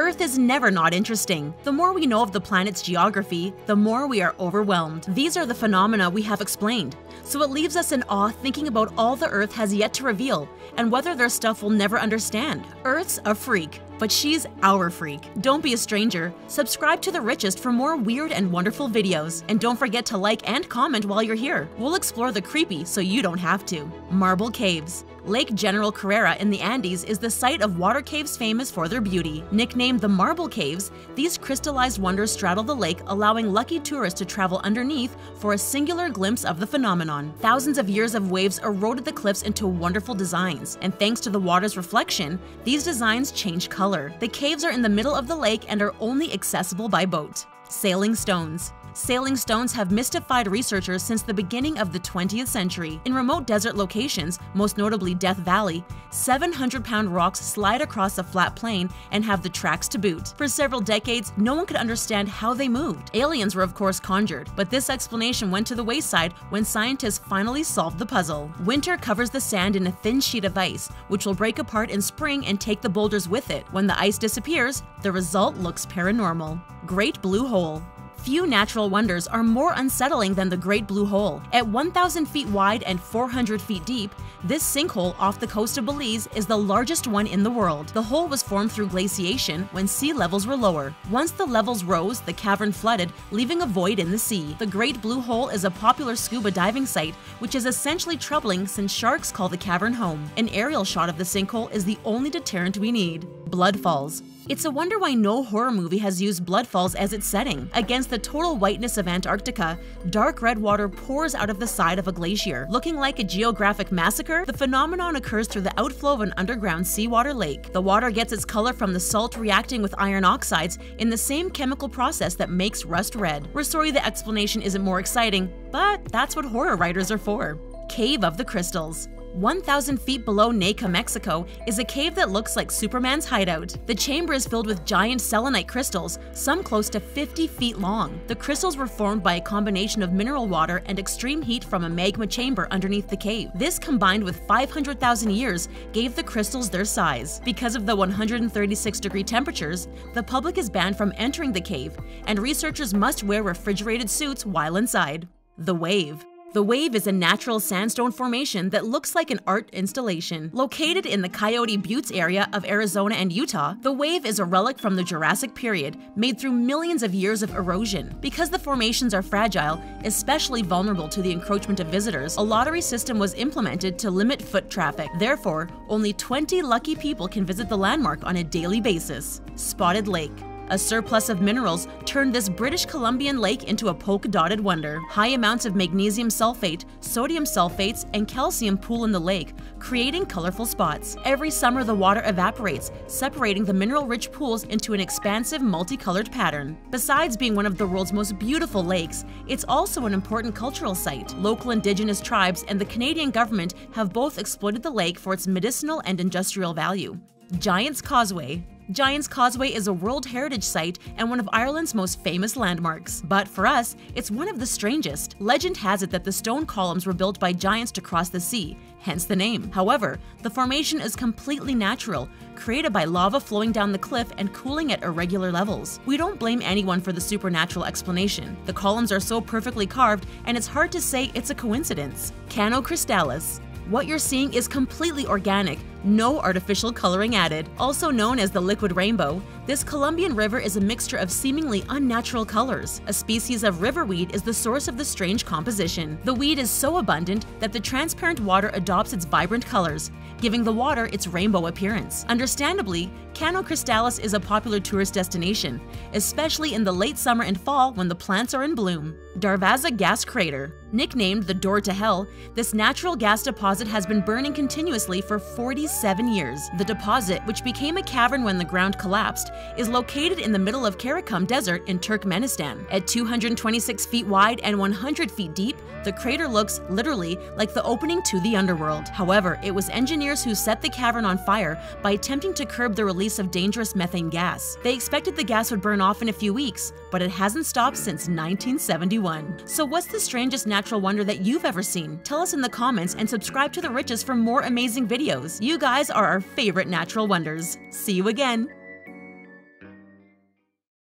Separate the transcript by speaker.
Speaker 1: Earth is never not interesting. The more we know of the planet's geography, the more we are overwhelmed. These are the phenomena we have explained, so it leaves us in awe thinking about all the Earth has yet to reveal and whether there's stuff we'll never understand. Earth's a freak, but she's our freak. Don't be a stranger. Subscribe to The Richest for more weird and wonderful videos. And don't forget to like and comment while you're here. We'll explore the creepy so you don't have to. Marble Caves. Lake General Carrera in the Andes is the site of water caves famous for their beauty. Nicknamed the Marble Caves, these crystallized wonders straddle the lake, allowing lucky tourists to travel underneath for a singular glimpse of the phenomenon. Thousands of years of waves eroded the cliffs into wonderful designs, and thanks to the water's reflection, these designs change color. The caves are in the middle of the lake and are only accessible by boat. Sailing Stones Sailing stones have mystified researchers since the beginning of the 20th century. In remote desert locations, most notably Death Valley, 700-pound rocks slide across a flat plain and have the tracks to boot. For several decades, no one could understand how they moved. Aliens were of course conjured, but this explanation went to the wayside when scientists finally solved the puzzle. Winter covers the sand in a thin sheet of ice, which will break apart in spring and take the boulders with it. When the ice disappears, the result looks paranormal. Great Blue Hole Few natural wonders are more unsettling than the Great Blue Hole. At 1,000 feet wide and 400 feet deep, this sinkhole off the coast of Belize is the largest one in the world. The hole was formed through glaciation when sea levels were lower. Once the levels rose, the cavern flooded, leaving a void in the sea. The Great Blue Hole is a popular scuba diving site, which is essentially troubling since sharks call the cavern home. An aerial shot of the sinkhole is the only deterrent we need. Blood Falls. It's a wonder why no horror movie has used blood falls as its setting. Against the total whiteness of Antarctica, dark red water pours out of the side of a glacier. Looking like a geographic massacre, the phenomenon occurs through the outflow of an underground seawater lake. The water gets its color from the salt reacting with iron oxides in the same chemical process that makes rust red. We're sorry the explanation isn't more exciting, but that's what horror writers are for. Cave of the Crystals 1,000 feet below Naica, Mexico, is a cave that looks like Superman's hideout. The chamber is filled with giant selenite crystals, some close to 50 feet long. The crystals were formed by a combination of mineral water and extreme heat from a magma chamber underneath the cave. This combined with 500,000 years gave the crystals their size. Because of the 136 degree temperatures, the public is banned from entering the cave, and researchers must wear refrigerated suits while inside. The Wave the wave is a natural sandstone formation that looks like an art installation. Located in the Coyote Buttes area of Arizona and Utah, the wave is a relic from the Jurassic period, made through millions of years of erosion. Because the formations are fragile, especially vulnerable to the encroachment of visitors, a lottery system was implemented to limit foot traffic. Therefore, only 20 lucky people can visit the landmark on a daily basis. Spotted Lake a surplus of minerals turned this British Columbian lake into a polka-dotted wonder. High amounts of magnesium sulfate, sodium sulfates, and calcium pool in the lake, creating colorful spots. Every summer the water evaporates, separating the mineral-rich pools into an expansive multicolored pattern. Besides being one of the world's most beautiful lakes, it's also an important cultural site. Local indigenous tribes and the Canadian government have both exploited the lake for its medicinal and industrial value. Giant's Causeway Giant's Causeway is a World Heritage Site and one of Ireland's most famous landmarks. But for us, it's one of the strangest. Legend has it that the stone columns were built by giants to cross the sea, hence the name. However, the formation is completely natural, created by lava flowing down the cliff and cooling at irregular levels. We don't blame anyone for the supernatural explanation. The columns are so perfectly carved, and it's hard to say it's a coincidence. Cano Cristales what you're seeing is completely organic, no artificial coloring added. Also known as the liquid rainbow, this Colombian river is a mixture of seemingly unnatural colors. A species of river weed is the source of the strange composition. The weed is so abundant that the transparent water adopts its vibrant colors, giving the water its rainbow appearance. Understandably, Cano Cristales is a popular tourist destination, especially in the late summer and fall when the plants are in bloom. Darvaza Gas Crater Nicknamed the Door to Hell, this natural gas deposit has been burning continuously for 47 years. The deposit, which became a cavern when the ground collapsed, is located in the middle of Karakum Desert in Turkmenistan. At 226 feet wide and 100 feet deep, the crater looks, literally, like the opening to the underworld. However, it was engineers who set the cavern on fire by attempting to curb the release of dangerous methane gas. They expected the gas would burn off in a few weeks, but it hasn't stopped since 1971. So what's the strangest natural wonder that you've ever seen? Tell us in the comments and subscribe to The Richest for more amazing videos. You guys are our favorite natural wonders. See you again!